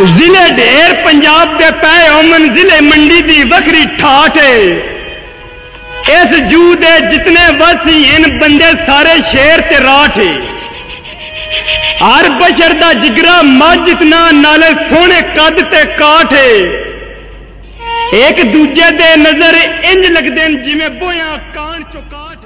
ਜ਼ਿਲ੍ਹੇ ਢੇਰ ਪੰਜਾਬ ਦੇ ਪੈ ਹੋਮਨ ਜ਼ਿਲ੍ਹੇ ਮੰਡੀ ਦੀ ਵੱਖਰੀ ਠਾਠ ਏ। ਇਸ ਜੂ ਦੇ ਜਿਤਨੇ ਵਸੀ ਇਨ ਬੰਦੇ ਸਾਰੇ ਸ਼ੇਰ ਤੇ ਰਾਠ ਏ। ਹਰ ਬਸ਼ਰ ਦਾ ਜਿਗਰਾ ਮੱਝ ਜਿਤਨਾ ਨਾਲੇ ਸੋਹਣੇ ਕੱਦ ਤੇ ਕਾਠ ਏ। ਇੱਕ ਦੂਜੇ ਦੇ ਨਜ਼ਰ ਇੰਜ ਲੱਗਦੇ ਨੇ ਜਿਵੇਂ ਬੋਇਆ ਕਾਣ ਚੁਕਾਠ